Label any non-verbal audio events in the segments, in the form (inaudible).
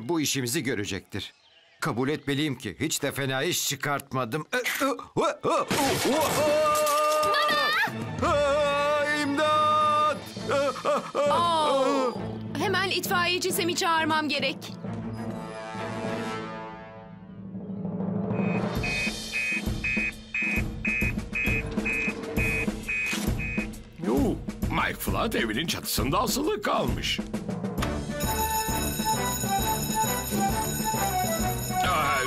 Bu işimizi görecektir. Kabul etmeliyim ki hiç de fena iş çıkartmadım. Aa, İmdat! Oo, hemen itfaiyeci Sem'i çağırmam gerek. Mike Flood evinin çatısında asılı kalmış.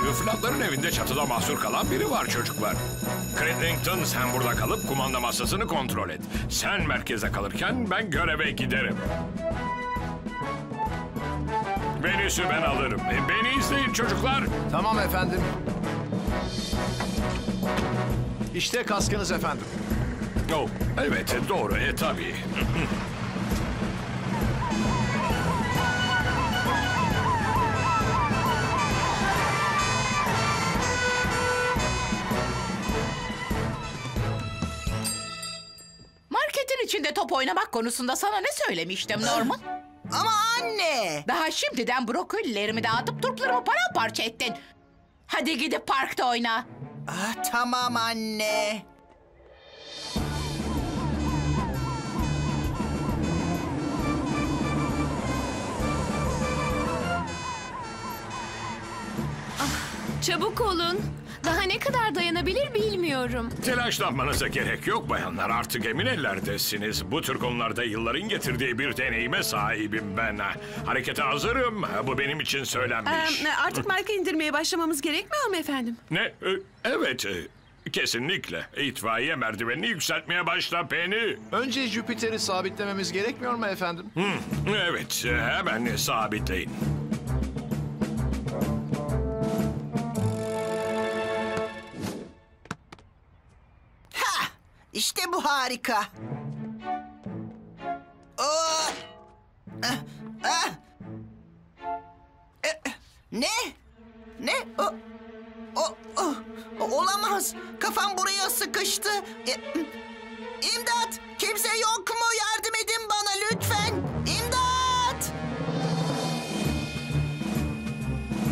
Aa, Flood'ların evinde çatıda mahsur kalan biri var çocuklar. Cridlington sen burada kalıp kumanda masasını kontrol et. Sen merkeze kalırken ben göreve giderim. Venüs'ü ben alırım. E, Beni izleyin çocuklar. Tamam efendim. İşte kaskınız efendim. Oh, evet doğru e tabii. (laughs) oynamak konusunda sana ne söylemiştim Norman? (laughs) Ama anne. Daha şimdiden brokollilerimi dağıtıp turplarımı paramparça ettin. Hadi gidip parkta oyna. Ah, tamam anne. Çabuk olun. Daha ne kadar dayanabilir bilmiyorum. Telaşlanmanıza gerek yok bayanlar. Artık emin ellerdesiniz. Bu tür konularda yılların getirdiği bir deneyime sahibim ben. Harekete hazırım. Bu benim için söylenmiş. Ee, artık marka indirmeye başlamamız gerekmiyor mu efendim? Ne? Evet. Kesinlikle. İtfaiye merdivenini yükseltmeye başla Penny. Önce Jüpiter'i sabitlememiz gerekmiyor mu efendim? Evet. e, Hemen sabitleyin. İşte bu harika. Oo. Ah, ah. Eh, Ne? Ne? O, o, o, olamaz. Kafam buraya sıkıştı. E, İmdat! Kimse yok mu? Yardım edin bana lütfen. İmdat!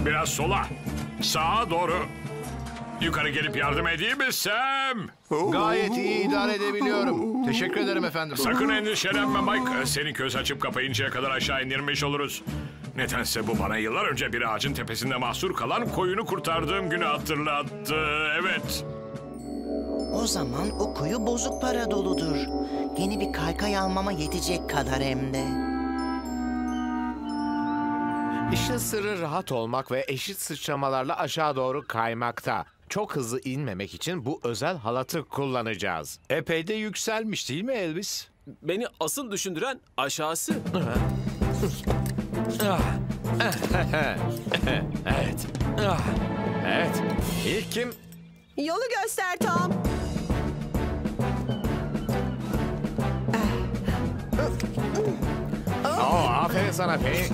Biraz sola. Sağa doğru. Yukarı gelip yardım edeyim mi Sam? Gayet iyi idare edebiliyorum. Teşekkür ederim efendim. Sakın endişelenme Mike. Seni göz açıp kapayıncaya kadar aşağı indirmiş oluruz. Nedense bu bana yıllar önce bir ağacın tepesinde mahsur kalan koyunu kurtardığım günü hatırlattı. Evet. O zaman o kuyu bozuk para doludur. Yeni bir kaykay almama yetecek kadar hem de. İşin sırrı rahat olmak ve eşit sıçramalarla aşağı doğru kaymakta. Çok hızlı inmemek için bu özel halatı kullanacağız. Epey de yükselmiş değil mi Elvis? Beni asıl düşündüren aşağısı. Evet. Evet. İlk kim? Yolu göster Tom. Oo, aferin sana Penny.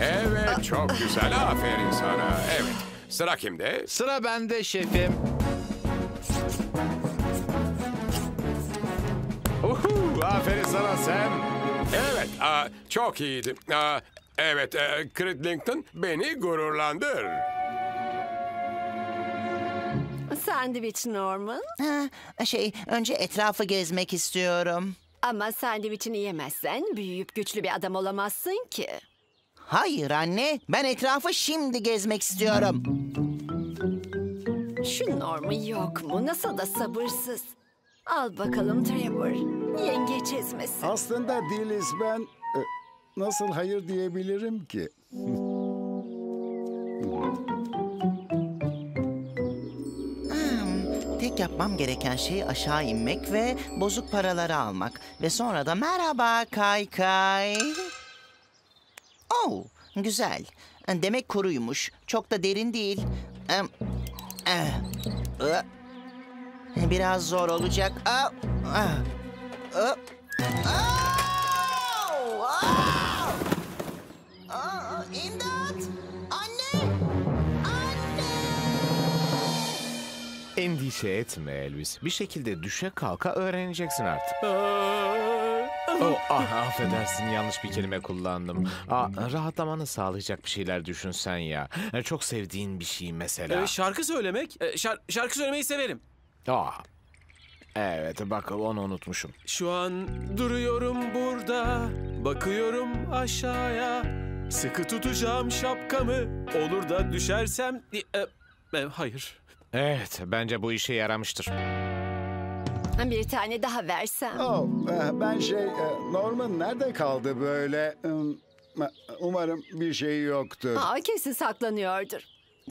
Evet çok güzel aferin sana. Evet sıra kimde? Sıra bende şefim. Uhu, aferin sana Sam. Evet aa, çok iyiydi. Aa, evet e, Cridlington beni gururlandır. Sandviç Norman. Ha, şey, önce etrafı gezmek istiyorum. Ama sandviçini yemezsen büyüyüp güçlü bir adam olamazsın ki. Hayır anne, ben etrafı şimdi gezmek istiyorum. Şu Norman yok mu? Nasıl da sabırsız. Al bakalım Trevor. Yengeç ezmesi. Aslında değiliz ben. e, Nasıl hayır diyebilirim ki? Hmm, tek yapmam gereken şey aşağı inmek ve bozuk paraları almak. Ve sonra da merhaba kaykay. Oh, güzel. Demek kuruymuş. Çok da derin değil. Em, eh, ı. Biraz zor olacak. Ah, ah, İmdat! Anne! Anne! Endişe etme Elvis. Bir şekilde düşe kalka öğreneceksin artık. (laughs) Oh, ah, affedersin yanlış bir kelime kullandım. Aa, rahatlamanı sağlayacak bir şeyler düşünsen ya. E, Çok sevdiğin bir şey mesela. Ee, şarkı söylemek. Ee, şar- şarkı söylemeyi severim. Aa, evet bak onu unutmuşum. Şu an duruyorum burada. Bakıyorum aşağıya. Sıkı tutacağım şapkamı. Olur da düşersem... E, e, hayır. Evet bence bu işe yaramıştır. Bir tane daha versem. Oh, e, ben şey, e, Norman nerede kaldı böyle? Hmm, e, Umarım bir şey yoktur. Aa, kesin saklanıyordur.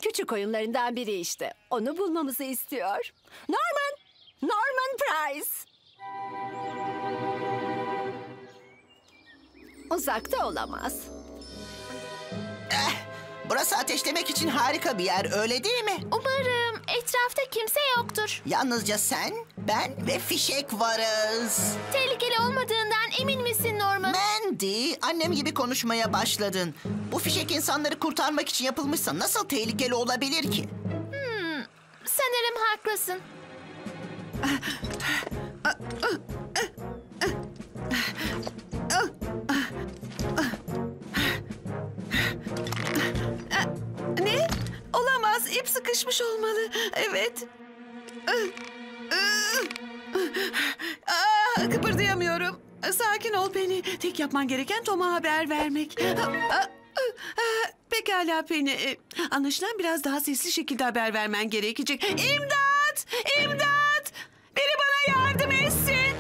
Küçük oyunlarından biri işte. Onu bulmamızı istiyor. Norman! Norman Price! Uzakta olamaz. Burası ateşlemek için harika bir yer öyle değil mi? Umarım etrafta kimse yoktur. Yalnızca sen, ben ve fişek varız. Tehlikeli olmadığından emin misin Norman? Mandy, annem gibi konuşmaya başladın. Bu fişek insanları kurtarmak için yapılmışsa nasıl tehlikeli olabilir ki? Sanırım haklısın. (laughs) İp sıkışmış olmalı. Evet. Aa, kıpırdayamıyorum. Sakin ol Penny. Tek yapman gereken Tom'a haber vermek. Pekala Penny. Anlaşılan biraz daha sesli şekilde haber vermen gerekecek. İmdat! İmdat! Biri bana yardım etsin.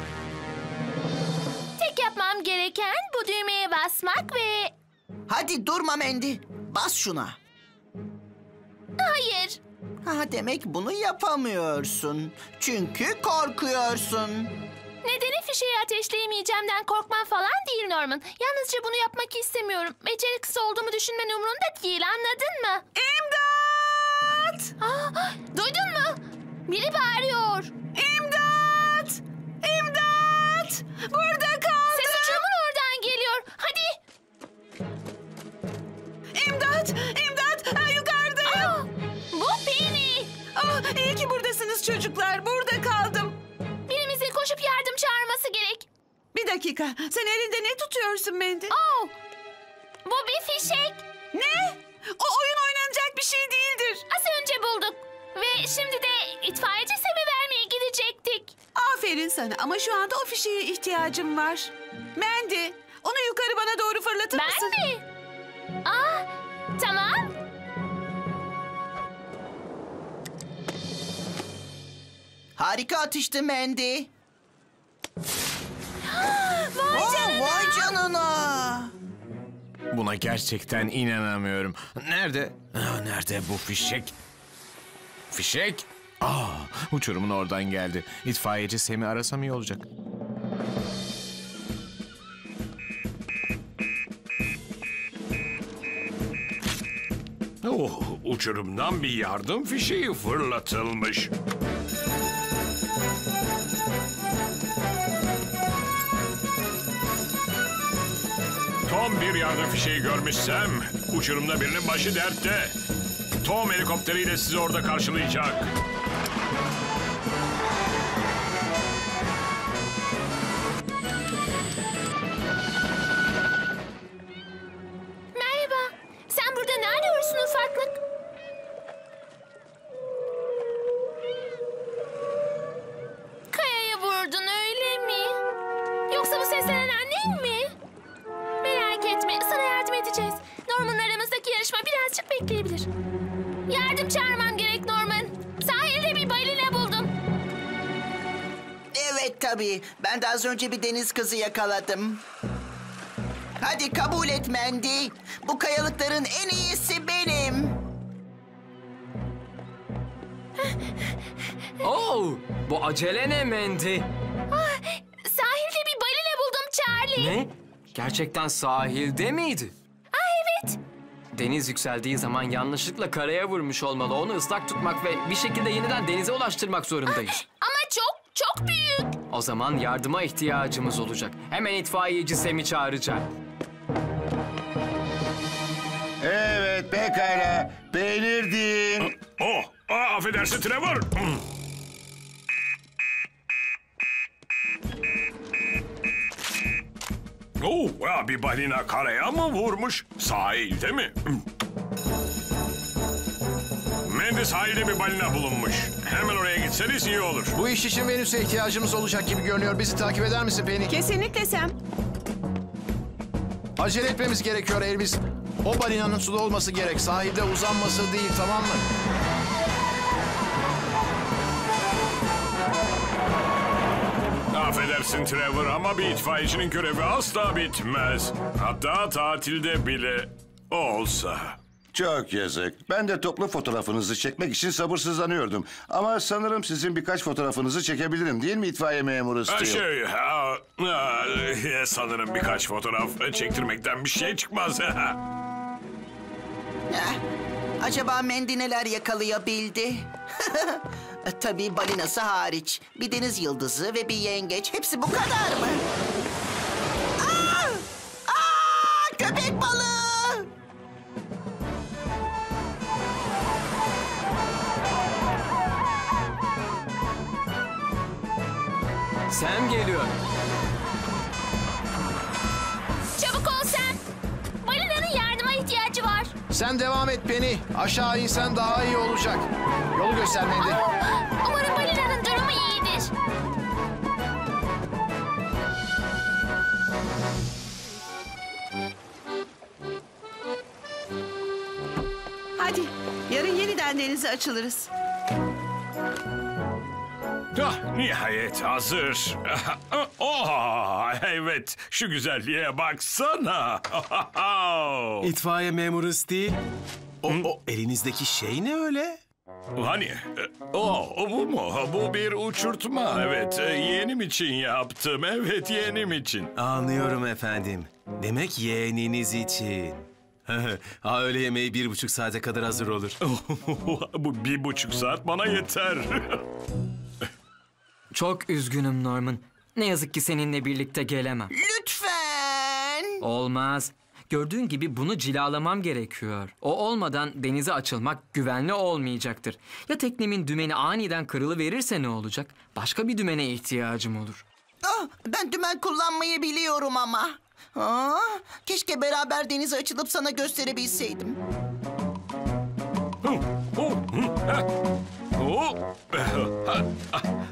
Tek yapmam gereken bu düğmeye basmak ve... Hadi durma Mandy, bas şuna. Hayır. Ha demek bunu yapamıyorsun. Çünkü korkuyorsun. Nedeni fişeği ateşleyemeyeceğimden korkman falan değil Norman. Yalnızca bunu yapmak istemiyorum. Beceriksiz olduğumu düşünmen umurumda değil anladın mı? İmdat! Aa, duydun mu? Biri bağırıyor. İmdat! İmdat! Burada kaldım. Ses uçurumun oradan geliyor. Hadi. İmdat! İmdat! Penny. Ah, iyi ki buradasınız çocuklar. Burada kaldım. Birimizin koşup yardım çağırması gerek. Bir dakika. Sen elinde ne tutuyorsun Mandy? Oh, bu bir fişek. Ne? O oyun oynanacak bir şey değildir. Az önce bulduk. Ve şimdi de itfaiyeci Sem'i vermeye gidecektik. Aferin sana ama şu anda o fişeğe ihtiyacım var. Mandy, onu yukarı bana doğru fırlatır Ben mısın? mi? Aa, tamam. Harika atıştı Mandy. (gasps) Vay Aa, canına. vay canına. Buna gerçekten inanamıyorum. Nerede? Nerede bu fişek? Fişek? Aa, uçurumun oradan geldi. İtfaiyeci Sem'i arasam iyi olacak. Oh, uçurumdan bir yardım fişeği fırlatılmış. Tom bir yardım fişeği görmüşsem uçurumda birinin başı dertte. Tom helikopteriyle sizi orada karşılayacak. Az önce bir deniz kızı yakaladım. Hadi kabul et Mandy. Bu kayalıkların en iyisi benim. Oh, bu acele ne Mandy? Ah, sahilde bir balina buldum Charlie. Ne? Gerçekten sahilde miydi? Ah evet. Deniz yükseldiği zaman yanlışlıkla karaya vurmuş olmalı. Onu ıslak tutmak ve bir şekilde yeniden denize ulaştırmak zorundayız. Ama çok büyük. O zaman yardıma ihtiyacımız olacak. Hemen itfaiyeci Sem'i çağıracağım. Evet pekala. Beğenirdin. Oh, aa, affedersin Trevor. Oo, ya bir balina karaya mı vurmuş? Sahilde mi? Mendy sahilde bir balina bulunmuş. Hemen oraya gitseniz iyi olur. Bu iş için Venüs'e ihtiyacımız olacak gibi görünüyor. Bizi takip eder misin Penny? Kesinlikle Sam. Acele etmemiz gerekiyor Elvis. O balinanın suda olması gerek. Sahilde uzanması değil tamam mı? Affedersin Trevor ama bir itfaiyecinin görevi asla bitmez. Hatta tatilde bile olsa. Çok yazık. Ben de toplu fotoğrafınızı çekmek için sabırsızlanıyordum. Ama sanırım sizin birkaç fotoğrafınızı çekebilirim değil mi itfaiye memuru Ha, Steele? Şey, ha, ha, sanırım birkaç fotoğraf çektirmekten bir şey çıkmaz. (laughs) Eh, Acaba Mendi neler yakalayabildi? (laughs) Tabii balinası hariç. Bir deniz yıldızı ve bir yengeç. Hepsi bu kadar mı? Aa! Aa! Köpek balığı! Sam geliyor. Çabuk ol sen. Balinanın yardıma ihtiyacı var. Sen devam et Penny. Aşağı insen daha iyi olacak. Yolu göster Mendy. Umarım balinanın durumu iyidir. Hadi yarın yeniden denize açılırız. Ah, nihayet hazır. (laughs) Oh, evet, şu güzelliğe baksana. (laughs) İtfaiye memuru Steel. O, o elinizdeki şey ne öyle? Hani, e, o, o bu mu? Bu bir uçurtma, evet. Yeğenim için yaptım, evet yeğenim için. Anlıyorum efendim. Demek yeğeniniz için. (laughs) ha öğle yemeği bir buçuk saate kadar hazır olur. bu bir buçuk saat bana yeter. Çok üzgünüm Norman. Ne yazık ki seninle birlikte gelemem. Lütfen. Olmaz. Gördüğün gibi bunu cilalamam gerekiyor. O olmadan denize açılmak güvenli olmayacaktır. Ya teknemin dümeni aniden kırılı verirse ne olacak? Başka bir dümene ihtiyacım olur. Ah, ben dümen kullanmayı biliyorum ama. Aa, keşke beraber denize açılıp sana gösterebilseydim.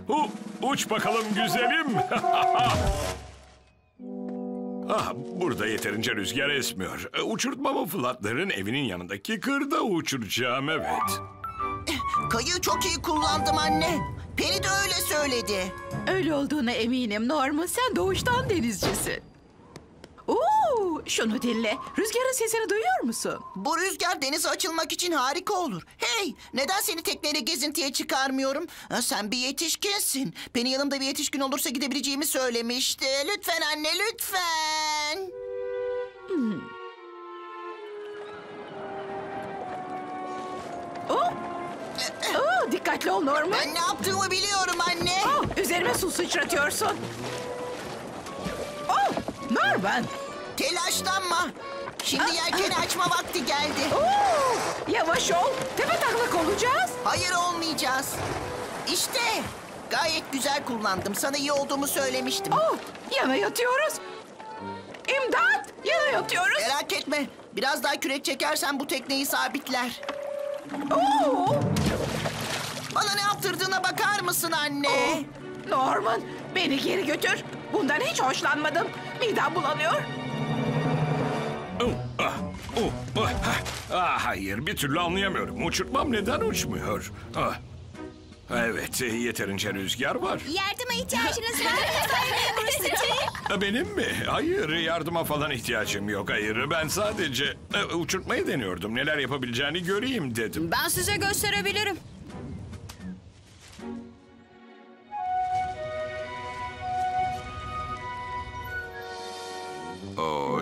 Uh, Uç bakalım güzelim. (laughs) ah, burada yeterince rüzgar esmiyor. E, Uçurtmamı Flatlar'ın evinin yanındaki kırda uçuracağım evet. Kayığı çok iyi kullandım anne. Penny de öyle söyledi. Öyle olduğuna eminim Norman. Sen doğuştan denizcisin. Oo, şunu dinle. Rüzgarın sesini duyuyor musun? Bu rüzgar denize açılmak için harika olur. Hey, neden seni tekneyle gezintiye çıkarmıyorum? Ha, sen bir yetişkinsin. Penny yanımda bir yetişkin olursa gidebileceğimi söylemişti. Lütfen anne, lütfen. Oo, Oh, dikkatli ol Norman. Ben ne yaptığımı biliyorum anne. Oh, üzerime su sıçratıyorsun. Oh, Norman. Telaşlanma. Şimdi yelkeni açma vakti geldi. Oo, yavaş ol. Tepe taklak olacağız. Hayır olmayacağız. İşte gayet güzel kullandım. Sana iyi olduğumu söylemiştim. Oh, yana yatıyoruz. İmdat, yana yatıyoruz. Merak etme. Biraz daha kürek çekersen bu tekneyi sabitler. Oo, Bana ne yaptırdığına bakar mısın anne? Norman, beni geri götür. Bundan hiç hoşlanmadım. Midem bulanıyor. Oh, ah, oh, ah, ah. Ah, hayır, bir türlü anlayamıyorum. Uçurtmam neden uçmuyor? Ah. Evet, yeterince rüzgar var. Yardıma ihtiyacınız var mı (laughs) Benim mi? Hayır, yardıma falan ihtiyacım yok. Hayır, ben sadece e, uçurtmayı deniyordum. Neler yapabileceğini göreyim dedim. Ben size gösterebilirim.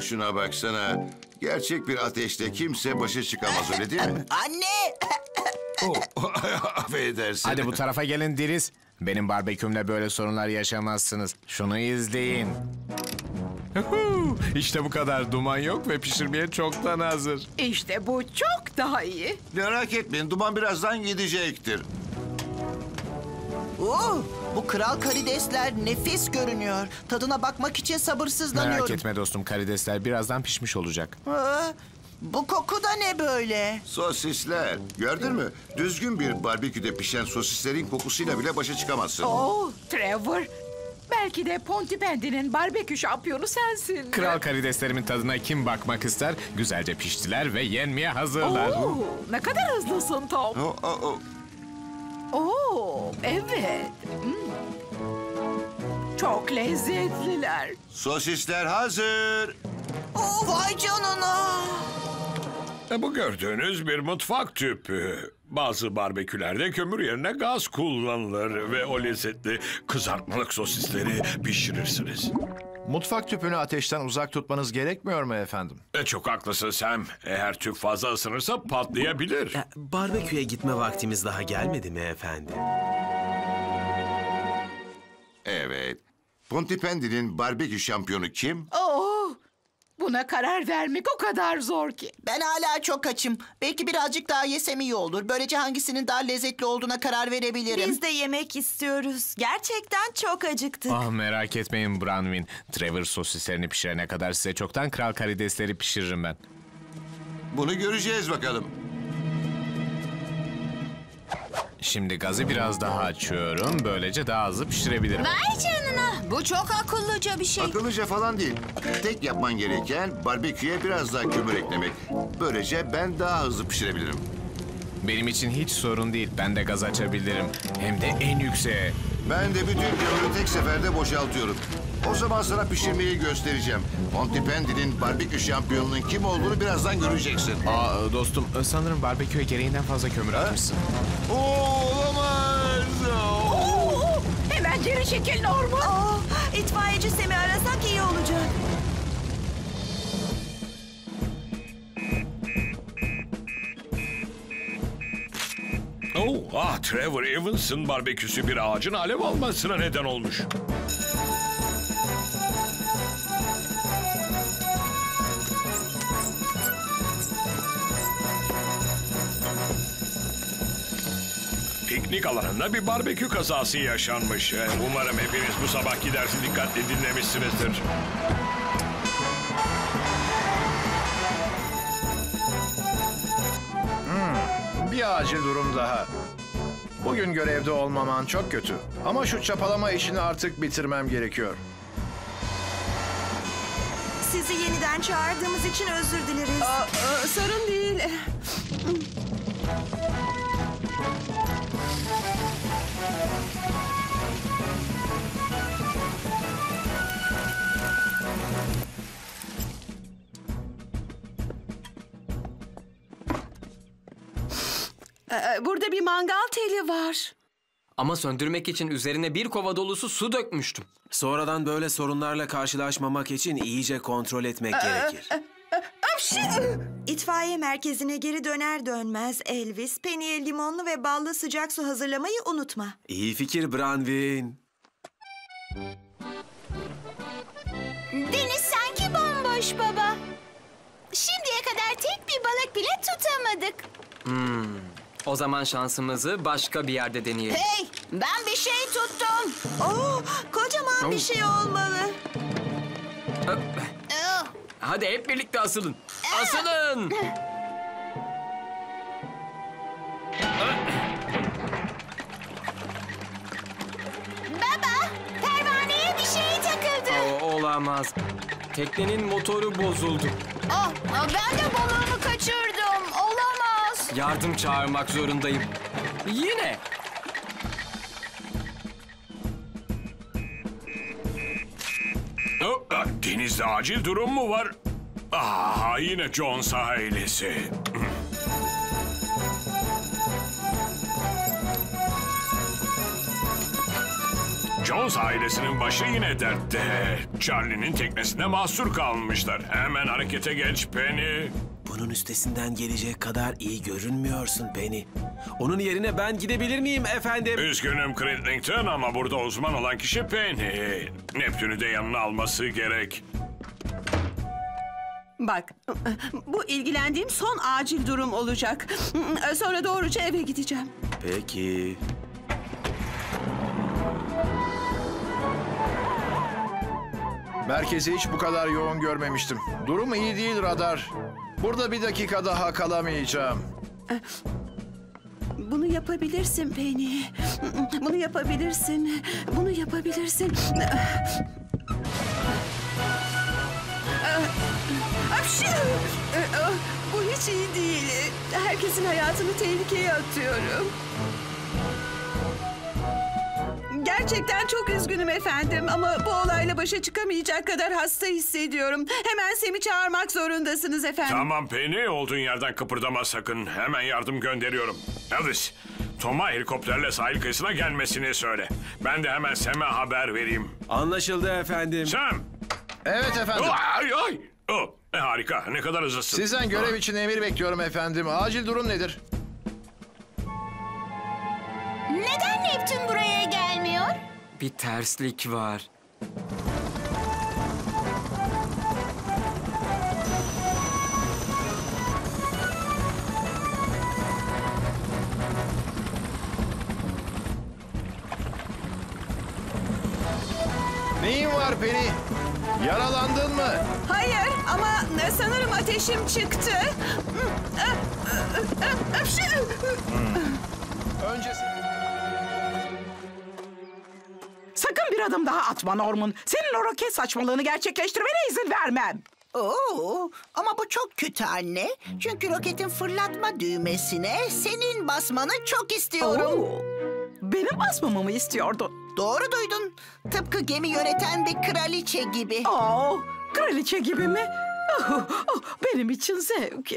Şuna baksana. Gerçek bir ateşte kimse başa çıkamaz öyle değil mi? (laughs) Anne! (laughs) Oh, (laughs) affedersin. Hadi bu tarafa gelin Diriz. Benim barbekümle böyle sorunlar yaşamazsınız. Şunu izleyin. İşte bu kadar duman yok ve pişirmeye çoktan hazır. İşte bu çok daha iyi. Merak etmeyin duman birazdan gidecektir. Oo, bu kral karidesler nefis görünüyor. Tadına bakmak için sabırsızlanıyorum. Merak etme dostum karidesler birazdan pişmiş olacak. Aa, bu koku da ne böyle? Sosisler. Gördün mü? Düzgün bir barbeküde pişen sosislerin kokusuyla bile başa çıkamazsın. Oo, Trevor. Belki de Pontypandy'nin barbekü şampiyonu sensin. Kral karideslerimin tadına kim bakmak ister? Güzelce piştiler ve yenmeye hazırlar. Oo, ne kadar hızlısın Tom. O, o, o. Oo, evet. Hmm. Çok lezzetliler. Sosisler hazır. Oo, vay canına. E, Bu gördüğünüz bir mutfak tüpü. Bazı barbekülerde kömür yerine gaz kullanılır ve o lezzetli kızartmalık sosisleri pişirirsiniz. Mutfak tüpünü ateşten uzak tutmanız gerekmiyor mu efendim? E, çok haklısın Sam. Eğer tüp fazla ısınırsa patlayabilir. Ya, barbeküye gitme vaktimiz daha gelmedi mi efendim? Evet. Pontypandy'nin barbekü şampiyonu kim? Oo, buna karar vermek o kadar zor ki. Ben hala çok açım. Belki birazcık daha yesem iyi olur. Böylece hangisinin daha lezzetli olduğuna karar verebilirim. Biz de yemek istiyoruz. Gerçekten çok acıktık. Ah merak etmeyin Branwin. Trevor sosislerini pişirene kadar size çoktan kral karidesleri pişiririm ben. Bunu göreceğiz bakalım. Şimdi gazı biraz daha açıyorum. Böylece daha hızlı pişirebilirim. Vay canına. Bu çok akıllıca bir şey. Akıllıca falan değil. Tek yapman gereken barbeküye biraz daha kömür eklemek. Böylece ben daha hızlı pişirebilirim. Benim için hiç sorun değil. Ben de gaz açabilirim. Hem de en yükseğe. Ben de bütün kömürü tek seferde boşaltıyorum. O zaman sana pişirmeyi göstereceğim. Pontypandy'nin barbekü şampiyonunun kim olduğunu birazdan göreceksin. Aa dostum sanırım barbeküye gereğinden fazla kömür atmışsın. Olamaz. Oo, hemen geri çekil Norman. Aa, itfaiyeci Sem'i arasak iyi olacak. Ah Trevor Evans'ın barbeküsü bir ağacın alev almasına neden olmuş. Piknik alanında bir barbekü kazası yaşanmış. Eh, Umarım hepiniz bu sabahki dersi dikkatli dinlemişsinizdir. Bir acil durum daha. Bugün görevde olmaman çok kötü. Ama şu çapalama işini artık bitirmem gerekiyor. Sizi yeniden çağırdığımız için özür dileriz. Aa, aa, sorun değil. Burada bir mangal teli var. Ama söndürmek için üzerine bir kova dolusu su dökmüştüm. Sonradan böyle sorunlarla karşılaşmamak için iyice kontrol etmek gerekir. İtfaiye merkezine geri döner dönmez Elvis, Penny'e limonlu ve ballı sıcak su hazırlamayı unutma. İyi fikir Branwin. Deniz sanki bomboş baba. Şimdiye kadar tek bir balık bile tutamadık. Hmm. O zaman şansımızı başka bir yerde deneyelim. Hey, ben bir şey tuttum. Oo, kocaman bir şey olmalı. Hadi hep birlikte asılın. Asılın. Baba, pervaneye bir şey takıldı. O, olamaz. Teknenin motoru bozuldu. Oh, ben de balığımı kaçırdım. Olamaz. Yardım çağırmak zorundayım. Yine. Ah, Denizde acil durum mu var? Ah, yine Jones ailesi. Jones ailesinin başı yine dertte. Charlie'nin teknesine mahsur kalmışlar. Hemen harekete geç Penny. Bunun üstesinden gelecek kadar iyi görünmüyorsun Penny. Onun yerine ben gidebilir miyim efendim? Üzgünüm Critlington ama burada uzman olan kişi Penny. Neptün'ü de yanına alması gerek. Bak, bu ilgilendiğim son acil durum olacak. Sonra doğruca eve gideceğim. Peki. Merkezi hiç bu kadar yoğun görmemiştim. Durum iyi değil radar. Burada bir dakika daha kalamayacağım. Bunu yapabilirsin Penny. Bunu yapabilirsin. Bunu yapabilirsin. Apşu! Bu hiç iyi değil. Herkesin hayatını tehlikeye atıyorum. Gerçekten çok üzgünüm efendim ama bu olayla başa çıkamayacak kadar hasta hissediyorum. Hemen Sem'i çağırmak zorundasınız efendim. Tamam Penny olduğun yerden kıpırdama sakın. Hemen yardım gönderiyorum. Elvis, Tom'a helikopterle sahil kıyısına gelmesini söyle. Ben de hemen Sam'e haber vereyim. Anlaşıldı efendim. Sam! Evet efendim. Ay ay! Oh, e, harika. Ne kadar hızlısın. Sizden görev için emir bekliyorum efendim. Acil durum nedir? Neden Neptün buraya gelmiyor? Bir terslik var. Neyin var Penny? Yaralandın mı? Hayır ama sanırım ateşim çıktı. Apşu! Öncesi... Sakın bir adım daha atma Norman. Senin o roket saçmalığını gerçekleştirmene izin vermem. Oo, ama bu çok kötü anne. Çünkü roketin fırlatma düğmesine senin basmanı çok istiyorum. Oo, benim basmamı mı istiyordun? Doğru duydun. Tıpkı gemi yöneten bir kraliçe gibi. Oo, kraliçe gibi mi? Oh, oh, benim için zevk.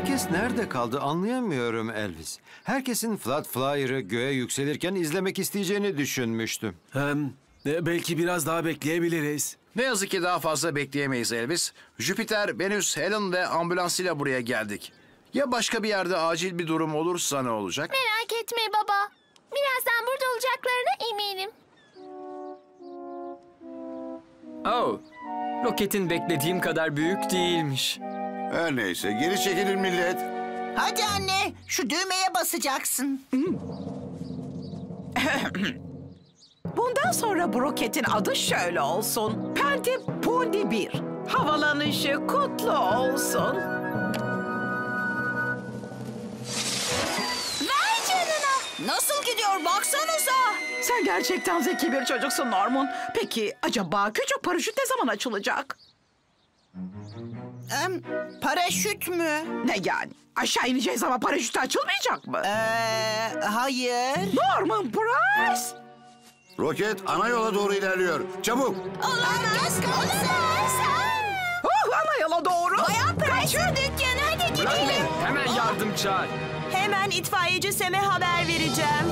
Herkes nerede kaldı anlayamıyorum Elvis. Herkesin Flat Flyer'ı göğe yükselirken izlemek isteyeceğini düşünmüştüm. Hem, e, belki biraz daha bekleyebiliriz. Ne yazık ki daha fazla bekleyemeyiz Elvis. Jüpiter, Venüs, Helen ve ambulansıyla buraya geldik. Ya başka bir yerde acil bir durum olursa ne olacak? Merak etme baba. Birazdan burada olacaklarına eminim. Oh, roketin beklediğim kadar büyük değilmiş. Her neyse geri çekilin millet. Hadi anne, şu düğmeye basacaksın. (clears throat) Bundan sonra bu roketin adı şöyle olsun. Penti Pundi 1. Havalanışı kutlu olsun. Vay canına. Nasıl gidiyor baksanıza. Sen gerçekten zeki bir çocuksun Norman. Peki acaba küçük paraşüt ne zaman açılacak? Em, paraşüt mü? Ne yani? Aşağı ineceğiz ama paraşüt açılmayacak mı? Ee, hayır. Norman Price! Roket ana yola doğru ilerliyor. Çabuk. Herkes kalsın. Oh, ana yola doğru. Bayan Price'ın dükkanı hadi gidelim. Hemen yardım çağır. Hemen itfaiyeci Sem'e haber vereceğim.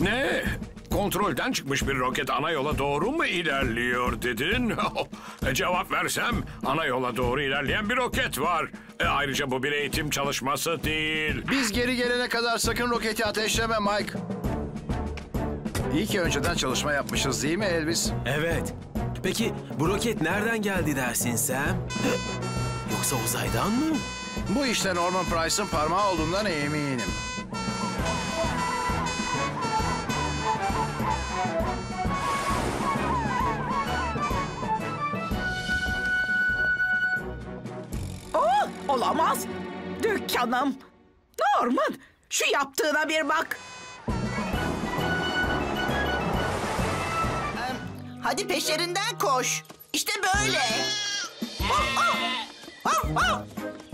Ne? Kontrolden çıkmış bir roket ana yola doğru mu ilerliyor dedin? (laughs) E, Cevap versem ana yola doğru ilerleyen bir roket var. E, ayrıca bu bir eğitim çalışması değil. Biz geri gelene kadar sakın roketi ateşleme Mike. İyi ki önceden çalışma yapmışız değil mi Elvis? Evet. Peki bu roket nereden geldi dersin Sam? (gasps) Yoksa uzaydan mı? Bu işte Norman Price'ın parmağı olduğundan eminim. Olamaz. Dükkanım. Norman, şu yaptığına bir bak. Hadi peşlerinden koş. İşte böyle. Oh, oh. Oh, oh.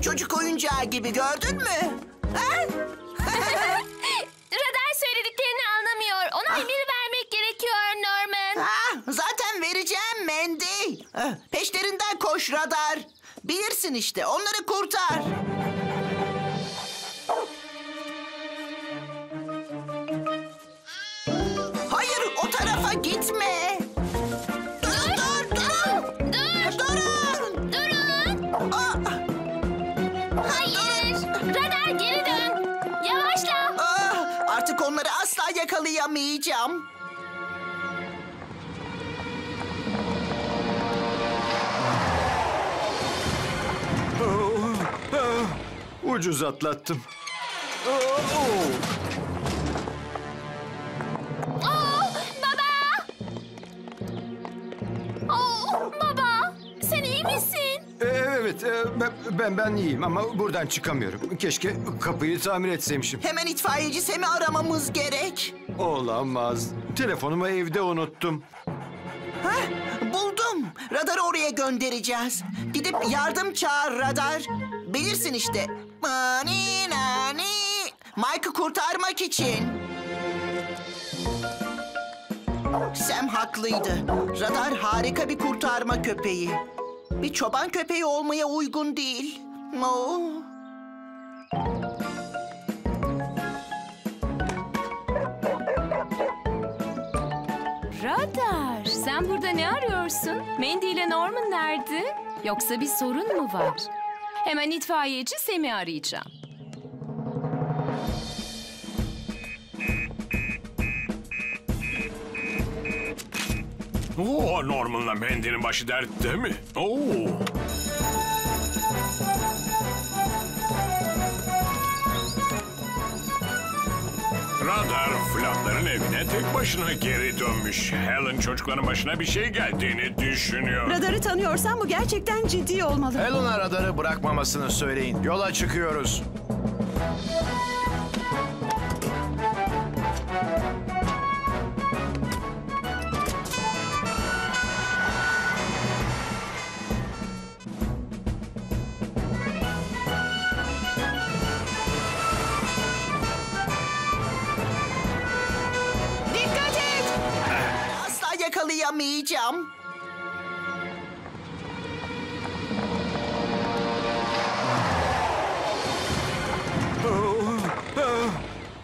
Çocuk oyuncağı gibi gördün mü? Ha? (laughs) Radar söylediklerini anlamıyor. Ona emir vermek gerekiyor Norman. Ha, zaten vereceğim Mandy. Ah, Peşlerinden koş radar. Bilirsin işte onları kurtar. Hayır o tarafa gitme. Dur dur dur. Dur! Durun. Durun! Aa, Hayır! Radar geri dön! Yavaşla! aa, artık onları asla yakalayamayacağım. Ucuz atlattım. Aa, baba! Oo, baba! Sen iyi misin? Ee, Evet, e, ben, ben ben iyiyim ama buradan çıkamıyorum. Keşke kapıyı tamir etseymişim. Hemen itfaiyeci Sem'i aramamız gerek. Olamaz. Telefonumu evde unuttum. Heh, buldum. Radarı oraya göndereceğiz. Gidip yardım çağır radar. Bilirsin işte. Mani nani. Mike'ı kurtarmak için. Sam haklıydı. Radar harika bir kurtarma köpeği. Bir çoban köpeği olmaya uygun değil. Oo. Radar, sen burada ne arıyorsun? Mandy ile Norman nerede? Yoksa bir sorun mu var? Hemen itfaiyeci Sem'i arayacağım. Oo, Norman'la Mandy'nin başı dertte mi? Oo. Radar Flatların evine tek başına geri dönmüş. Helen çocukların başına bir şey geldiğini düşünüyor. Radarı tanıyorsan bu gerçekten ciddi olmalı. Helen'a radarı bırakmamasını söyleyin. Yola çıkıyoruz. Yakalayamayacağım.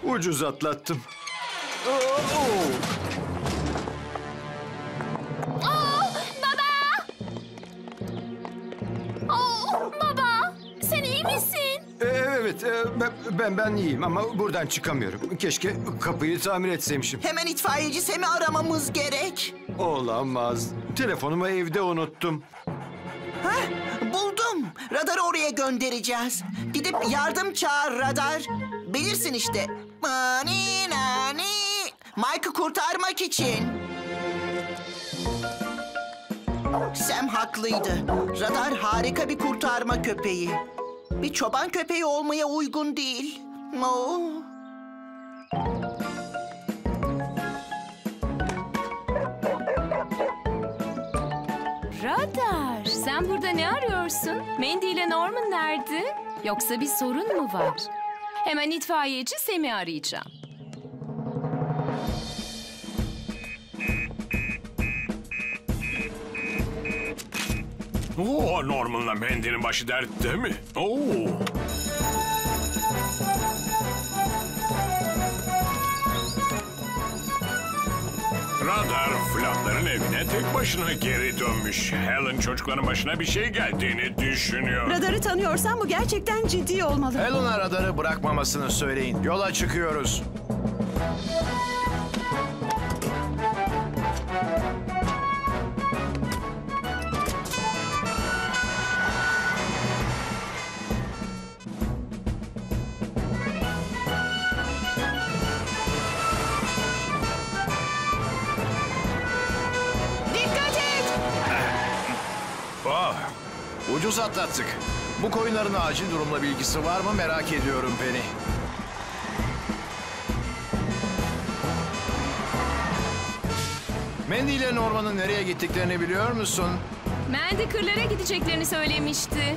Ucuz atlattım. Oo, baba! Oo, baba! Sen iyi misin? Ee, Evet, e, ben, ben ben iyiyim ama buradan çıkamıyorum. Keşke kapıyı tamir etseymişim. Hemen itfaiyeci Sem'i aramamız gerek. Olamaz. Telefonumu evde unuttum. Heh, buldum. Radarı oraya göndereceğiz. Gidip yardım çağır radar. Bilirsin işte. Mani nani. Mike'ı kurtarmak için. Sam haklıydı. Radar harika bir kurtarma köpeği. Bir çoban köpeği olmaya uygun değil. Oo. Radar, sen burada ne arıyorsun? Mandy ile Norman nerede? Yoksa bir sorun mu var? Hemen itfaiyeci Sem'i arayacağım. Oo, Norman'la Mandy'nin başı dertte mi? Oo. Radar Flatların evine tek başına geri dönmüş. Helen çocukların başına bir şey geldiğini düşünüyor. Radarı tanıyorsan bu gerçekten ciddi olmalı. Helen'a radarı bırakmamasını söyleyin. Yola çıkıyoruz. Atlattık. Bu koyunların acil durumla bilgisi var mı merak ediyorum Penny. Mandy ile Norman'ın nereye gittiklerini biliyor musun? Mandy kırlara gideceklerini söylemişti.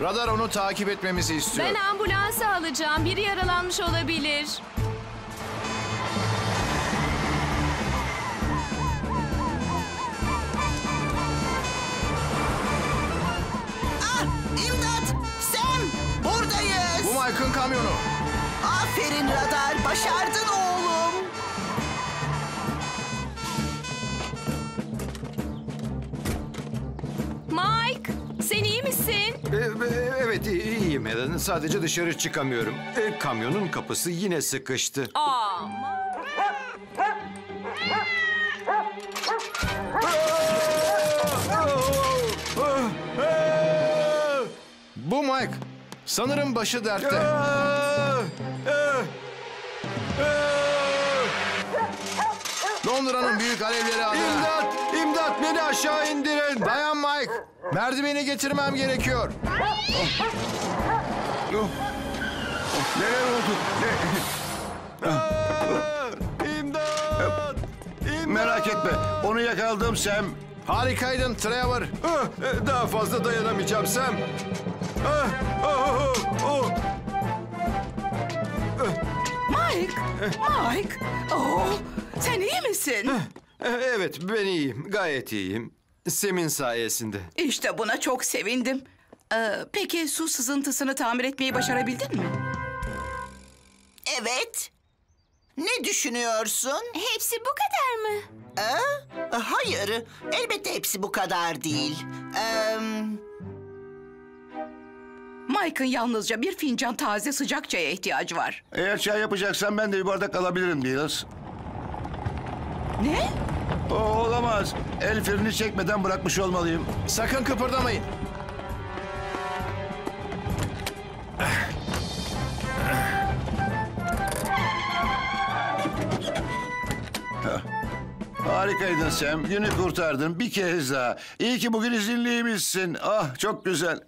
Radar onu takip etmemizi istiyor. Ben ambulansı alacağım. Biri yaralanmış olabilir. Sadece dışarı çıkamıyorum. E, kamyonun kapısı yine sıkıştı. Aa, Mike. Sanırım başı dertte. Londra'nın büyük alevleri adına. İmdat! İmdat! Beni aşağı indirin! Dayan Mike. Merdiveni getirmem gerekiyor. Neler oldu? İmdat! Merak etme. Onu yakaladım Sam. Harikaydın Trevor. Ah, Daha fazla dayanamayacağım Sam. Ah, oh, oh, oh. Mike, Mike. Oh, sen iyi misin? Evet, ben iyiyim. Gayet iyiyim. Sem'in sayesinde. İşte buna çok sevindim. Ee, peki su sızıntısını tamir etmeyi başarabildin mi? Evet. Ne düşünüyorsun? Hepsi bu kadar mı? Ee, hayır, elbette hepsi bu kadar değil. Ee, Mike'ın yalnızca bir fincan taze sıcak çaya ihtiyacı var. Eğer çay yapacaksan ben de bir bardak alabilirim Dilas. Ne? O olamaz. El freni çekmeden bırakmış olmalıyım. Sakın kıpırdamayın. Harikaydın Sam. Günü kurtardın bir kez daha. İyi ki bugün izinliymişsin. Ah çok güzel.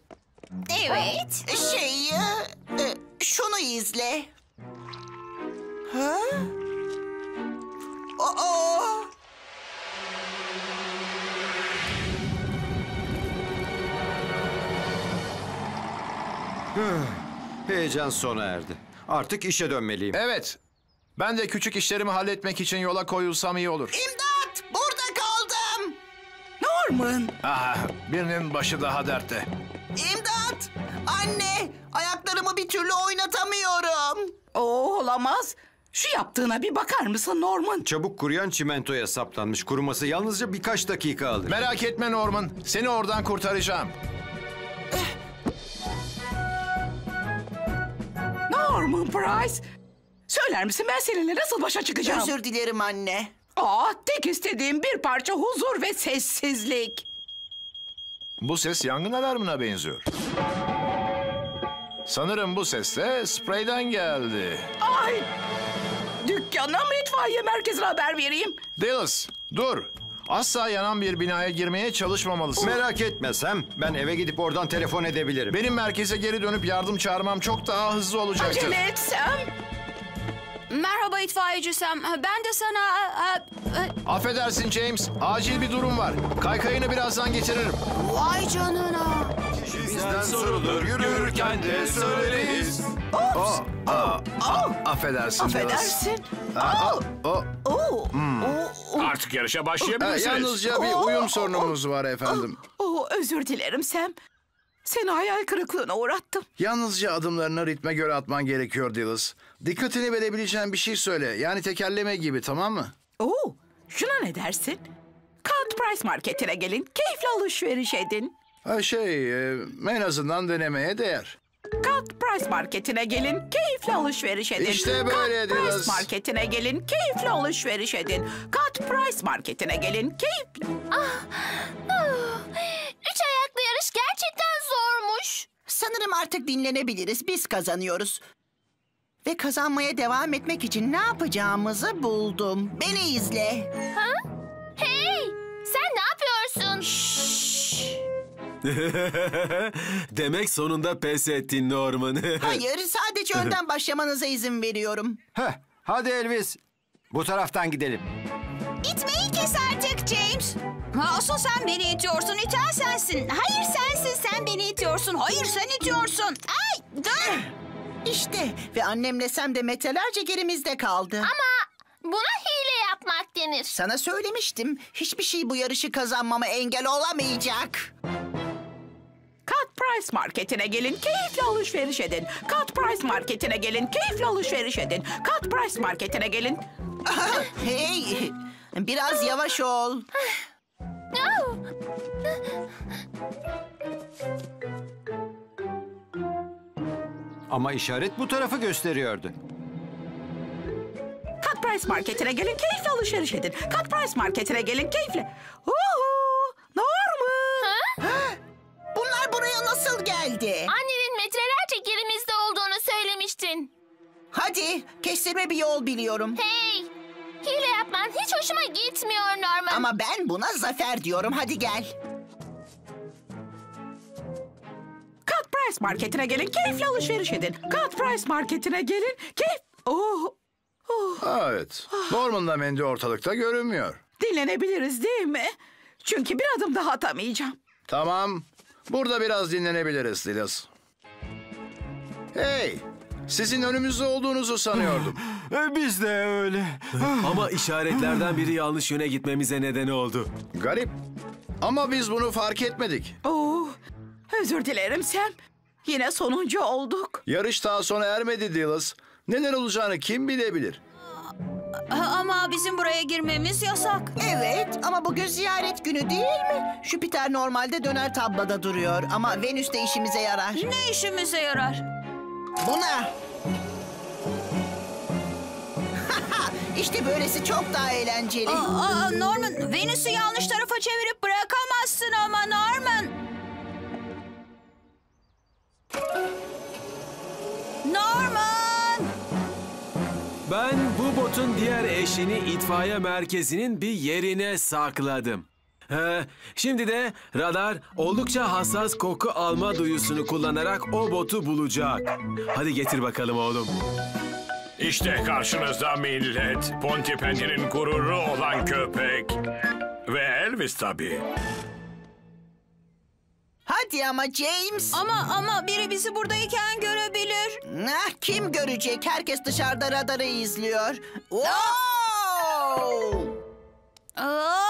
evet. Şey, e, e, şunu izle. Ha? Heyecan sona erdi. Artık işe dönmeliyim. Evet. Ben de küçük işlerimi halletmek için yola koyulsam iyi olur. İmdat! Burada kaldım. Norman. Ah, birinin başı daha dertte. İmdat! Anne! Ayaklarımı bir türlü oynatamıyorum. Oo, olamaz. Şu yaptığına bir bakar mısın Norman? Çabuk kuruyan çimentoya saplanmış. Kuruması yalnızca birkaç dakika alır. Merak etme Norman. Seni oradan kurtaracağım. Norman Price. Söyler misin ben seninle nasıl başa çıkacağım? Özür dilerim anne. Aa, tek istediğim bir parça huzur ve sessizlik. Bu ses yangın alarmına benziyor. Sanırım bu ses de spreyden geldi. Ay! Dükkana mı itfaiye merkezine haber vereyim? Dallas, dur. Asla yanan bir binaya girmeye çalışmamalısın. Merak etme Sam. Ben eve gidip oradan telefon edebilirim. Benim merkeze geri dönüp yardım çağırmam çok daha hızlı olacaktır. Acele etsem. Merhaba itfaiyeci Sam. Ben de sana... e, e, Affedersin James, acil bir durum var. Kaykayını birazdan getiririm. Vay canına. Bizden sorulur, yürürken de söyleriz. Oh, aa, aa, affedersin. Dallas. Affedersin. Aa, o, Oo. Artık yarışa Ha, başlayabilirsiniz. yalnızca bir uyum sorunumuz var efendim. Oo, özür dilerim Sam. Seni hayal kırıklığına uğrattım. Yalnızca adımlarını ritme göre atman gerekiyor Dillis. Dikkatini verebileceğin bir şey söyle. Yani tekerleme gibi tamam mı? Oo, şuna ne dersin? Cut Price Market'ine gelin, keyifli alışveriş edin. Ha şey, e, en azından denemeye değer. Cut Price Market'ine gelin, keyifli alışveriş edin. İşte böyle Cut Price. Market'ine gelin, keyifli alışveriş edin. Cut Price Market'ine gelin, keyifli... Ah, Üç ayaklı yarış gerçekten zormuş. Sanırım artık dinlenebiliriz. Biz kazanıyoruz. Ve kazanmaya devam etmek için ne yapacağımızı buldum. Beni izle. Ha? Hey! Sen ne yapıyorsun? (laughs) Demek sonunda pes ettin Norman. (laughs) Hayır, sadece önden başlamanıza izin veriyorum. Heh, hadi Elvis. Bu taraftan gidelim. İtmeyi kes artık James. Asıl sen beni itiyorsun. İten sensin. Hayır sensin. Sen beni itiyorsun. Hayır sen itiyorsun. Ay dur. (gasps) İşte ve annemle Sam de metrelerce gerimizde kaldı. Ama buna hile yapmak denir. Sana söylemiştim. Hiçbir şey bu yarışı kazanmama engel olamayacak. Price Market'ine gelin, keyifli alışveriş edin. Cut Price Market'ine gelin, keyifli alışveriş edin. Cut Price Market'ine gelin. (laughs) hey, biraz yavaş ol. Ama işaret bu tarafı gösteriyordu. Cut Price Market'ine gelin, keyifli alışveriş edin. Cut Price Market'ine gelin, keyifli. Uhu! Hadi kestirme bir yol biliyorum. Hey! Hile yapman hiç hoşuma gitmiyor Norman. Ama ben buna zafer diyorum. Hadi gel. Cut Price Market'ine gelin, keyifle alışveriş edin. Cut Price Market'ine gelin, keyif... Oh, Ha, Evet. Norman'la Mandy ortalıkta görünmüyor. dinlenebiliriz değil mi? Çünkü bir adım daha atamayacağım. Tamam. Burada biraz dinlenebiliriz Lilas. Hey! Sizin önümüzde olduğunuzu sanıyordum. (laughs) Biz de öyle. (laughs) Ama işaretlerden biri yanlış yöne gitmemize neden oldu. Garip. Ama biz bunu fark etmedik. Oh, özür dilerim Sam. Yine sonuncu olduk. Yarış daha sona ermedi Dillas. Neler olacağını kim bilebilir? Ama bizim buraya girmemiz yasak. Evet ama bugün ziyaret günü değil mi? Jüpiter normalde döner tabloda duruyor ama Venüs de işimize yarar. Ne işimize yarar? Buna. (laughs) işte böylesi çok daha eğlenceli. Aa, Norman, Venüs'ü yanlış tarafa çevirip bırakamazsın ama Norman. Norman! Ben bu botun diğer eşini itfaiye merkezinin bir yerine sakladım. He, şimdi de radar oldukça hassas koku alma duyusunu kullanarak o botu bulacak. Hadi getir bakalım oğlum. İşte karşınızda millet. Pontipendi'nin gururu olan köpek. Ve Elvis tabii. Hadi ama James. Ama ama biri bizi buradayken görebilir. Ah, kim görecek? Herkes dışarıda radarı izliyor. Wow! Aa,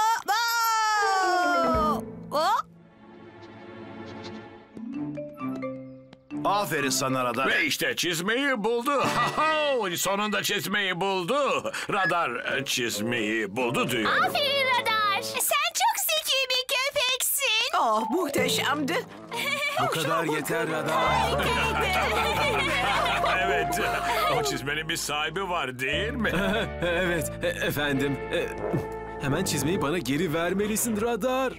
Aferin sana radar. Ve işte çizmeyi buldu. Ha-ha! Sonunda çizmeyi buldu. Radar e, çizmeyi buldu diyor. Aferin Radar. Sen çok zeki bir köpeksin. Oh, muhteşemdi. (laughs) Bu kadar yeter radar. (laughs) evet. O çizmenin bir sahibi var değil mi? (laughs) evet e- efendim. Hemen çizmeyi bana geri vermelisin radar.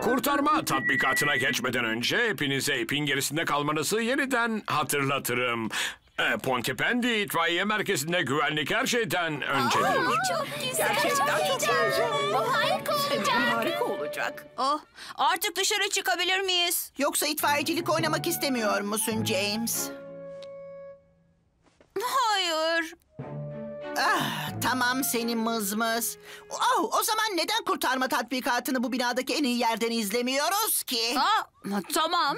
Kurtarma tatbikatına geçmeden önce hepinize ipin gerisinde kalmanızı yeniden hatırlatırım. E, Pontipendi itfaiye merkezinde güvenlik her şeyden öncedir. Çok güzel. Gerçekten çok çok heyecanlı. Bu harika olacak. Harika olacak. Oh, artık dışarı çıkabilir miyiz? Yoksa itfaiyecilik oynamak istemiyor musun James? Hayır. Ah, tamam seni mızmız. Oh, o zaman neden kurtarma tatbikatını bu binadaki en iyi yerden izlemiyoruz ki? Ha, tamam.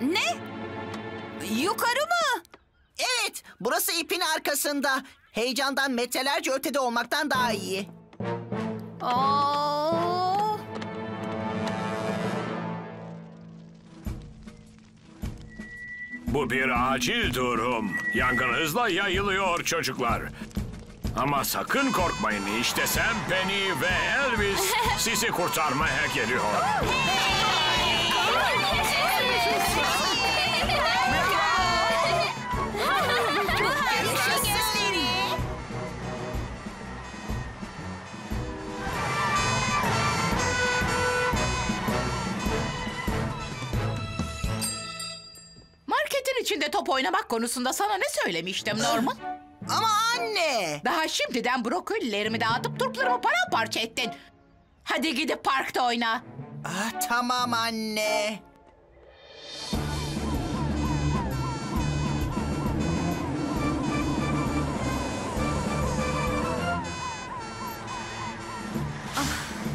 Ne? Yukarı mı? Evet, burası ipin arkasında. Heyecandan metrelerce ötede olmaktan daha iyi. Aa, Bu bir acil durum. Yangın hızla yayılıyor çocuklar. Ama sakın korkmayın. İşte Sam, Penny ve Elvis (laughs) sizi kurtarmaya geliyor. Top oynamak konusunda sana ne söylemiştim Norman? (laughs) Ama anne! Daha şimdiden brokollilerimi dağıtıp turplarımı paramparça ettin. Hadi gidip parkta oyna. Ah, tamam anne.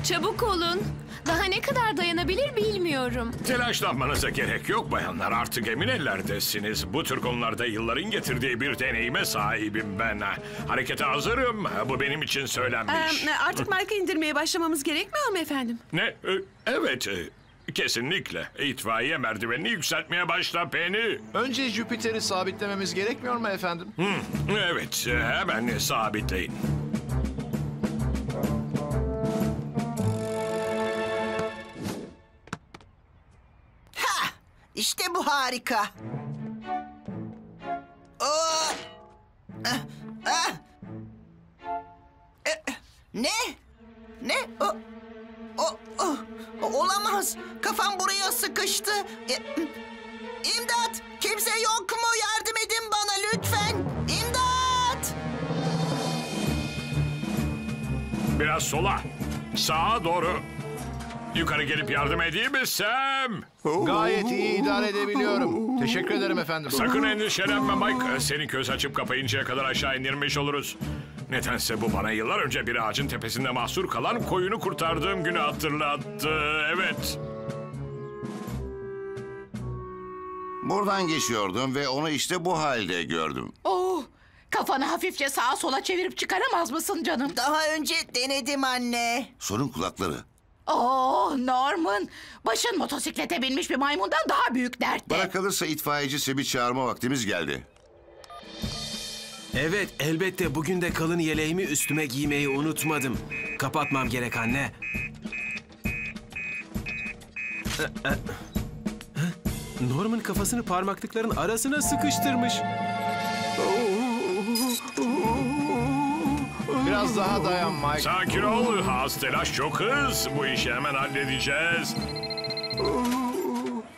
Çabuk olun. Daha ne kadar dayanabilir bilmiyorum. Telaşlanmanıza gerek yok bayanlar. Artık emin ellerdesiniz. Bu tür konularda yılların getirdiği bir deneyime sahibim ben. Harekete hazırım. Bu benim için söylenmiş. Ee, artık marka indirmeye başlamamız gerekmiyor mu efendim? Ne? Evet. Kesinlikle. İtfaiye merdivenini yükseltmeye başla Penny. Önce Jüpiter'i sabitlememiz gerekmiyor mu efendim? Hı, Evet. Hemen sabitleyin. İşte bu harika. Oo! Ah, ah! Eh, Ne? Ne? O, o, o, Olamaz. Kafam buraya sıkıştı. E, İmdat! Kimse yok mu? Yardım edin bana lütfen. İmdat! Biraz sola. Sağa doğru. Yukarı gelip yardım edeyim mi Sam? Gayet iyi idare edebiliyorum. Teşekkür ederim efendim. Sakın endişelenme Mike. Seni göz açıp kapayıncaya kadar aşağı indirmiş oluruz. Nedense bu bana yıllar önce bir ağacın tepesinde mahsur kalan koyunu kurtardığım günü hatırlattı. Evet. Buradan geçiyordum ve onu işte bu halde gördüm. Oh, kafanı hafifçe sağa sola çevirip çıkaramaz mısın canım? Daha önce denedim anne. Sorun kulakları. Oh Norman, başın motosiklete binmiş bir maymundan daha büyük dertte. Bana kalırsa itfaiyeci Seb'i çağırma vaktimiz geldi. Evet, elbette bugün de kalın yeleğimi üstüme giymeyi unutmadım. Kapatmam gerek anne. Norman kafasını parmaklıkların arasına sıkıştırmış. Biraz daha dayan Mike. Sakin ol. Az telaş çok hız. Bu işi hemen halledeceğiz.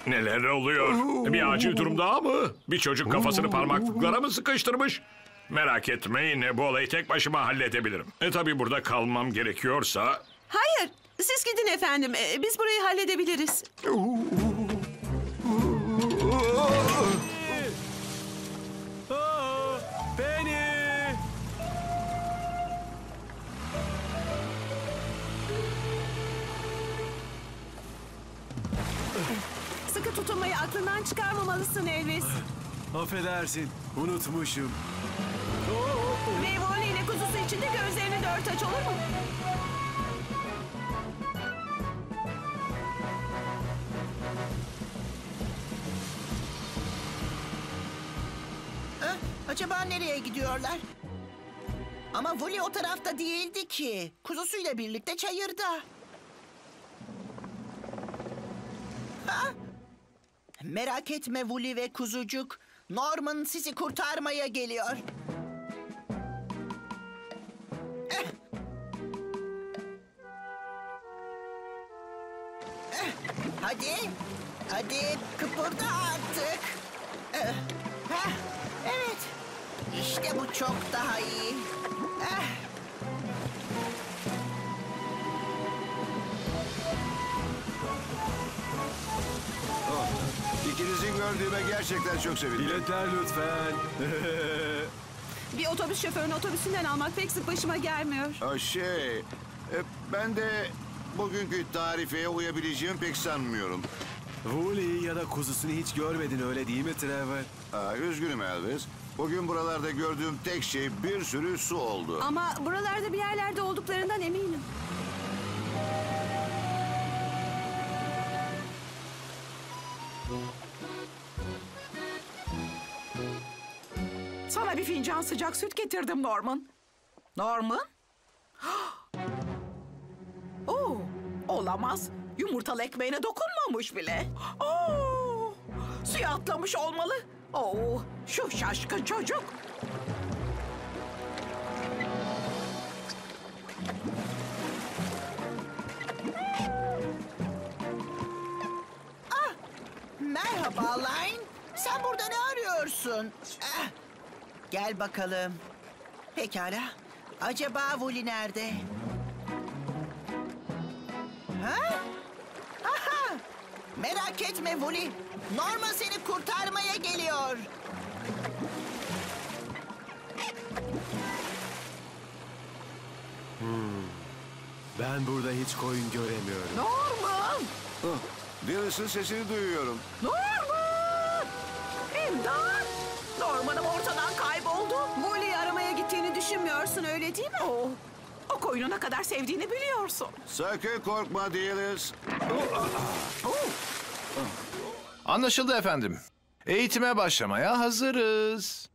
Neler oluyor? Bir acil durum daha mı? Bir çocuk kafasını parmaklıklara mı sıkıştırmış? Merak etmeyin bu olayı tek başıma halledebilirim. E tabi burada kalmam gerekiyorsa... Hayır, siz gidin efendim. Ee, Biz burayı halledebiliriz. Aklından çıkarmamalısın Elvis. Affedersin, unutmuşum. Wally ile kuzusu için de gözlerini dört aç olur mu? Ha? Acaba nereye gidiyorlar? Ama Voli o tarafta değildi ki. Kuzusuyla birlikte çayırda. Merak etme Vuli ve kuzucuk. Norman sizi kurtarmaya geliyor. Hadi, hadi kıpırda artık. Evet, işte bu çok daha iyi. İkinizi gördüğüme gerçekten çok sevindim. Biletler lütfen. Bir otobüs şoförünü otobüsünden almak pek sık başıma gelmiyor. Ha, şey, e, ben de bugünkü tarifeye uyabileceğimi pek sanmıyorum. Wooley ya da kuzusunu hiç görmedin öyle değil mi Trevor? Aa, üzgünüm Elvis. Bugün buralarda gördüğüm tek şey bir sürü su oldu. Ama buralarda bir yerlerde olduklarından eminim. Fincan sıcak süt getirdim Norman. Norman? (gasps) Oo, olamaz. Yumurtalı ekmeğine dokunmamış bile. Oo, suya atlamış olmalı. Oo, şu şaşkın çocuk. Ah, merhaba Line. Sen burada ne arıyorsun? Ah, gel bakalım. Pekala. Acaba Vuli nerede? Ha? Aha! Merak etme Vuli. Norma seni kurtarmaya geliyor. Ben burada hiç koyun göremiyorum. Norman! Dillis'in sesini duyuyorum. Norman! Düşünmüyorsun öyle değil mi? Oo, o koyunu ne kadar sevdiğini biliyorsun. Sakın korkma Dillis. Anlaşıldı efendim. Eğitime başlamaya hazırız.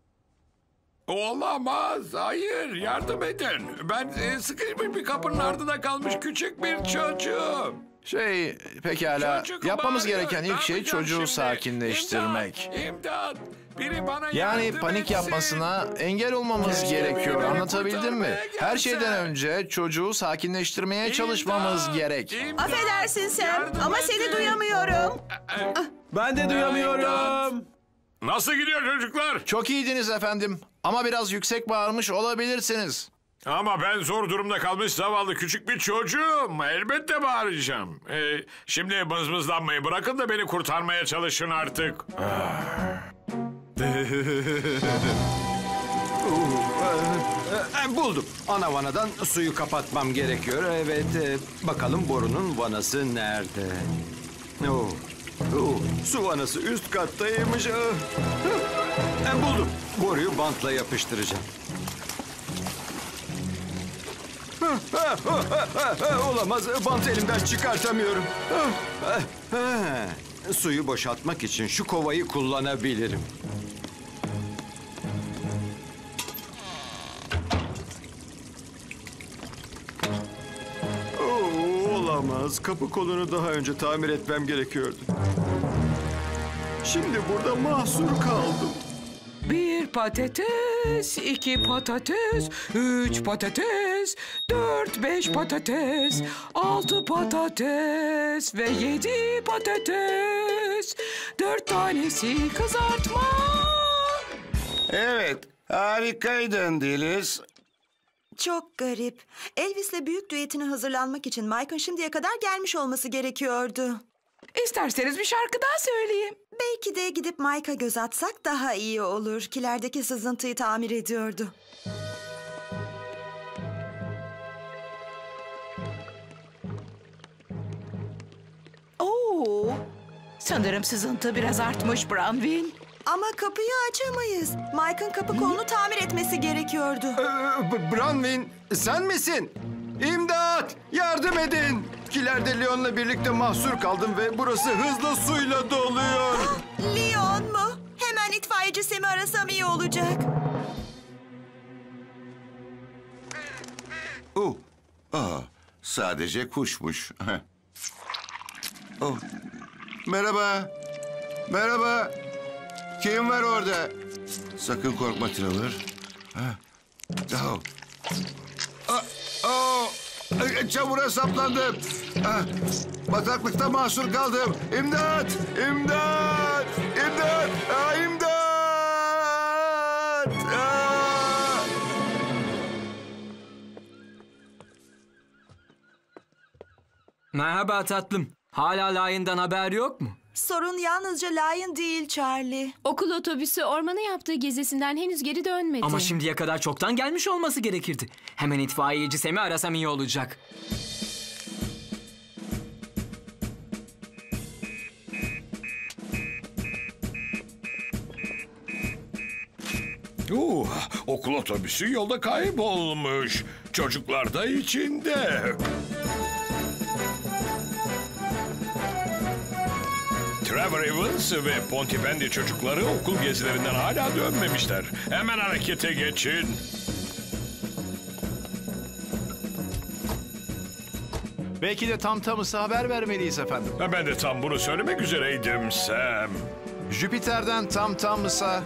Olamaz. Hayır. Yardım edin. Ben e, sıkışmış bir kapının ardında kalmış küçük bir çocuğum. Şey, pekala. Çocuk Yapmamız bağırıyor. gereken Ne ilk şey yapacağım çocuğu şimdi? sakinleştirmek. İmdat. İmdat. Biri bana Yani yardım panik etsin. yapmasına engel olmamız Keşke gerekiyor. beni Anlatabildim mi? kurtarmaya Her gelse. şeyden önce çocuğu sakinleştirmeye çalışmamız gerek. Affedersin Sam ama seni duyamıyorum. Ben de duyamıyorum. Nasıl gidiyor çocuklar? Çok iyiydiniz efendim. Ama biraz yüksek bağırmış olabilirsiniz. Ama ben zor durumda kalmış zavallı küçük bir çocuğum. Elbette bağıracağım. Ee, şimdi mızmızlanmayı bırakın da beni kurtarmaya çalışın artık. E, buldum. Ana vanadan suyu kapatmam gerekiyor. Evet, e, bakalım borunun vanası nerede? Oo, oo, su vanası üst kattaymış. Ah. E, buldum. Boruyu bantla yapıştıracağım. Ah, (laughs) Olamaz. Bant elimden çıkartamıyorum. Suyu boşaltmak için şu kovayı kullanabilirim. Oo, olamaz. Kapı kolunu daha önce tamir etmem gerekiyordu. Şimdi burada mahsur kaldım. Bir patates, iki patates, üç patates, dört beş patates, altı patates ve yedi patates. Dört tanesi kızartma. Evet, harikaydın Diliz. Çok garip. Elvis'le büyük düetine hazırlanmak için Mike'ın şimdiye kadar gelmiş olması gerekiyordu. İsterseniz bir şarkı daha söyleyeyim. Belki de gidip Mike'a göz atsak daha iyi olur. Kilerdeki sızıntıyı tamir ediyordu. Oo, sanırım sızıntı biraz artmış Branwin. Ama kapıyı açamayız. Mike'ın kapı kolunu tamir etmesi gerekiyordu. B- Branwin, sen misin? İmdat! Yardım edin! Kilerde Leon'la birlikte mahsur kaldım ve burası hızla suyla doluyor. (gasps) Leon mu? Hemen itfaiyeci Sem'i arasam iyi olacak. Oh, aa, sadece kuşmuş. (laughs) oh. Merhaba. Merhaba. Kim var orada? Sakın korkma Trevor. Ha. Oh. Ah, oh. Ay, Çamura saplandım. Ah, bataklıkta mahsur kaldım. İmdat! İmdat! İmdat! Ah, imdat! Ah! Merhaba tatlım. Hala layından haber yok mu? Sorun yalnızca Lion değil Charlie. Okul otobüsü ormana yaptığı gezisinden henüz geri dönmedi. Ama şimdiye kadar çoktan gelmiş olması gerekirdi. Hemen itfaiyeci Sem'i arasam iyi olacak. Uh, okul otobüsü yolda kaybolmuş. Çocuklar da içinde. Trevor Evans ve Pontypandy çocukları okul gezilerinden hala dönmemişler. Hemen harekete geçin. Belki de tam tamısı haber vermeliyiz efendim. Ha, Ben de tam bunu söylemek üzereydim Sam. Jüpiter'den tam tamısa.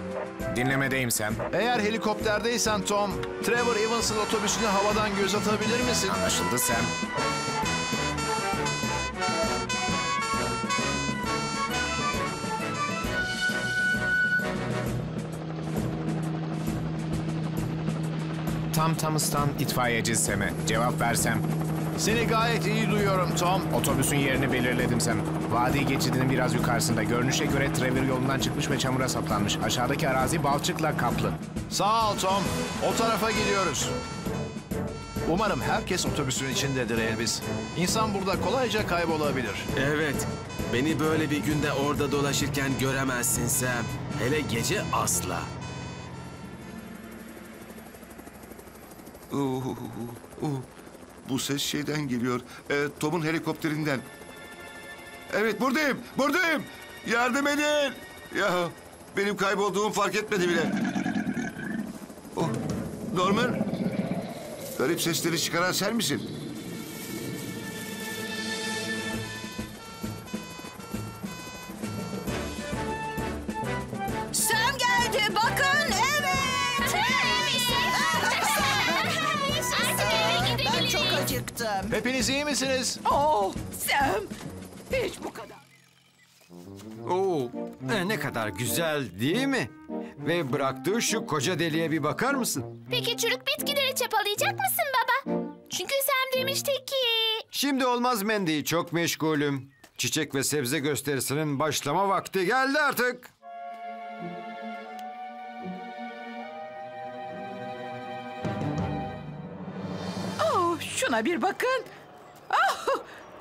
Dinlemedeyim Sam. Eğer helikopterdeysen Tom, Trevor Evans'ın otobüsüne havadan göz atabilir misin? Anlaşıldı Sam. Tam Tamıs'tan itfaiyeci Sem'e cevap versem. Seni gayet iyi duyuyorum Tom. Otobüsün yerini belirledim Sam. Vadi geçidinin biraz yukarısında. Görünüşe göre Trevor yolundan çıkmış ve çamura saplanmış. Aşağıdaki arazi balçıkla kaplı. Sağ ol Tom. O tarafa gidiyoruz. Umarım herkes otobüsün içindedir Elvis. İnsan burada kolayca kaybolabilir. Evet. Beni böyle bir günde orada dolaşırken göremezsin Sam. Hele gece asla. Oh, oh, bu ses şeyden geliyor. Ee, Tom'un helikopterinden. Evet buradayım, buradayım. Yardım edin. Ya benim kaybolduğumu fark etmedi bile. Oh, Norman. Garip sesleri çıkaran sen misin? Sam. Hepiniz iyi misiniz? Oh Sam. Hiç bu kadar. Oo, e, ne kadar güzel değil mi? Ve bıraktığı şu koca deliğe bir bakar mısın? Peki çürük bitkileri çapalayacak mısın baba? Çünkü Sam demişti ki... Şimdi olmaz Mendy, çok meşgulüm. Çiçek ve sebze gösterisinin başlama vakti geldi artık. Şuna bir bakın. Ah,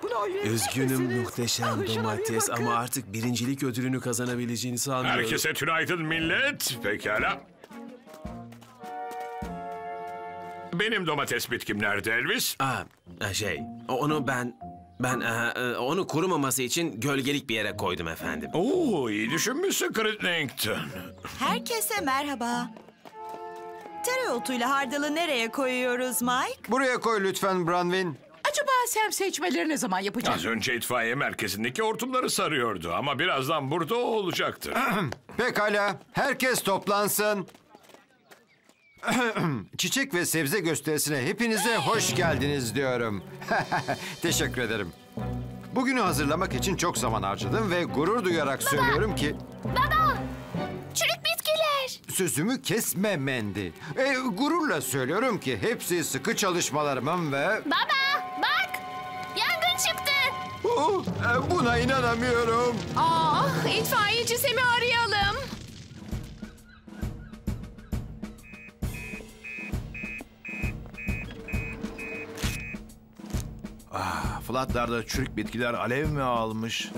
bunu oynayacak Üzgünüm muhteşem Ah, domates ama artık birincilik ödülünü kazanabileceğini sanmıyorum. Herkese tünaydın millet. Pekala. Benim domates bitkim nerede Elvis? Aa, e, şey, onu ben ben e, e, onu kurumaması için gölgelik bir yere koydum efendim. Oo, iyi düşünmüşsün Critlington. Herkese merhaba. Tereotuyla hardalı nereye koyuyoruz Mike? Buraya koy lütfen Branwin. Acaba Sam seçmeleri ne zaman yapacak? Az önce itfaiye merkezindeki hortumları sarıyordu ama birazdan burada o olacaktır. (clears throat) Pekala, herkes toplansın. (clears throat) Çiçek ve sebze gösterisine hepinize hoş geldiniz diyorum. (laughs) Teşekkür ederim. Bugünü hazırlamak için çok zaman harcadım ve gurur duyarak söylüyorum ki... Baba! Çürük bitkiler! Sözümü kesme Mendi. E, gururla söylüyorum ki hepsi sıkı çalışmalarımın ve... Baba! Bak! Yangın çıktı! Oh, e, buna inanamıyorum. Ah, itfaiyeci Sem'i arayalım. Ah, Flatlarda çürük bitkiler alev mi almış?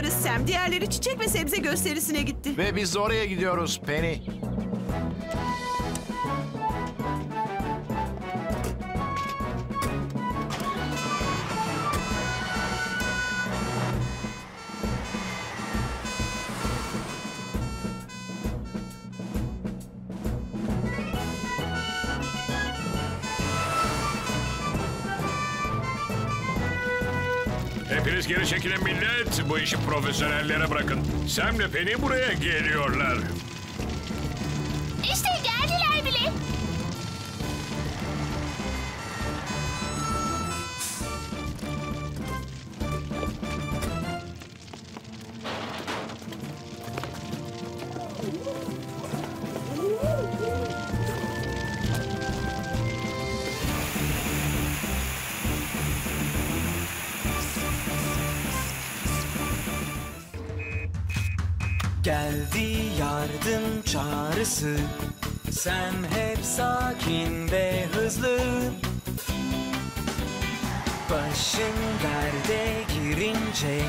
Varız Sam. Diğerleri çiçek ve sebze gösterisine gitti. Ve biz de oraya gidiyoruz Penny. Bu işi profesyonellere bırakın. Sam'le Penny buraya geliyorlar. Sen hep sakin ve hızlı. Başın derde girince